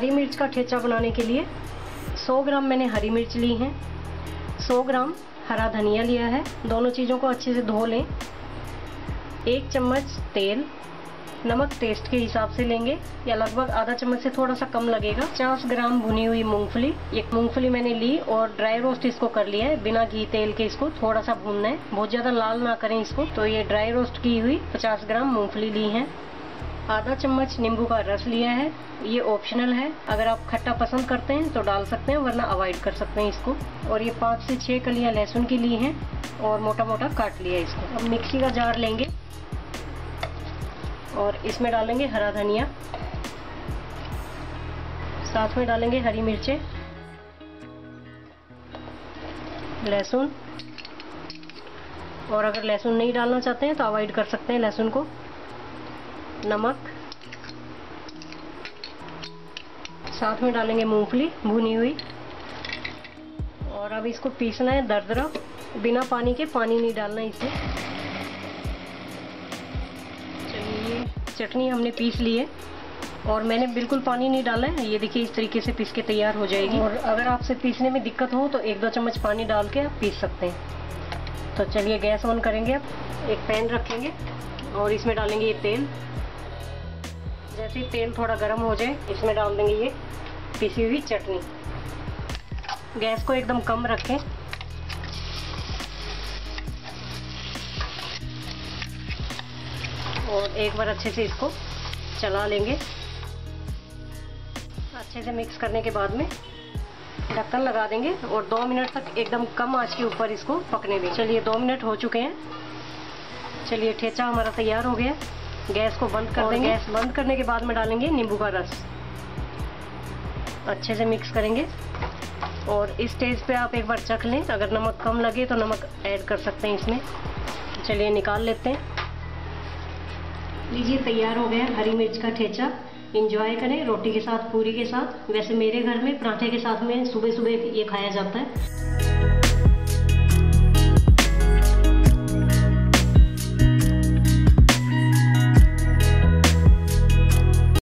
का ठेचा बनाने के लिए 100 ग्राम मैंने हरी मिर्च ली है। 100 ग्राम हरा धनिया लिया है। दोनों चीज़ों को अच्छे से धो लें। एक चम्मच तेल, नमक टेस्ट के हिसाब से लेंगे। या लगभग आधा चम्मच से थोड़ा सा कम लगेगा। पचास ग्राम भुनी हुई मूंगफली। एक मूंगफली मैंने ली और ड्राई रोस्ट इसको कर लिया है। बिना घी तेल के इसको थोड़ा सा भूनना है। बहुत ज़्यादा लाल ना करें इसको। तो ये ड्राई रोस्ट की हुई 50 ग्राम मूंगफली ली है। आधा चम्मच नींबू का रस लिया है। ये ऑप्शनल है। अगर आप खट्टा पसंद करते हैं तो डाल सकते हैं, वरना अवॉइड कर सकते हैं इसको। और ये पाँच से छः कलियाँ लहसुन की ली हैं और मोटा मोटा काट लिया इसको। अब मिक्सी का जार लेंगे और इसमें डालेंगे हरा धनिया। साथ में डालेंगे हरी मिर्चें, लहसुन। और अगर लहसुन नहीं डालना चाहते हैं तो अवॉइड कर सकते हैं लहसुन को। नमक। साथ में डालेंगे मूंगफली, भुनी हुई। और अब इसको पीसना है दरदरा। बिना पानी के पानी नहीं डालना इसे। चलिए चटनी हमने पीस ली है। और मैंने बिल्कुल पानी नहीं डाला है। ये देखिए, इस तरीके से पीस के तैयार हो जाएगी। और अगर आपसे पीसने में दिक्कत हो तो एक दो चम्मच पानी डाल के आप पीस सकते हैं। तो चलिए, गैस ऑन करेंगे अब। एक पैन रखेंगे। और इसमें डालेंगे ये तेल। जैसे ही तेल थोड़ा गर्म हो जाए, इसमें डाल देंगे ये पिसी हुई चटनी। गैस को एकदम कम रखें। और एक बार अच्छे से इसको चला लेंगे। अच्छे से मिक्स करने के बाद में ढक्कन लगा देंगे और दो मिनट तक एकदम कम आँच के ऊपर इसको पकने दें चलिए दो मिनट हो चुके हैं। चलिए ठेचा हमारा तैयार हो गया। गैस को बंद कर देंगे। गैस बंद करने के बाद में डालेंगे नींबू का रस। अच्छे से मिक्स करेंगे। और इस स्टेज पे आप एक बार चख लें। अगर नमक कम लगे तो नमक ऐड कर सकते हैं इसमें। चलिए निकाल लेते हैं। लीजिए तैयार हो गया हरी मिर्च का ठेचा। इंजॉय करें रोटी के साथ पूरी के साथ। वैसे मेरे घर में पराठे के साथ में सुबह सुबह ये खाया जाता है।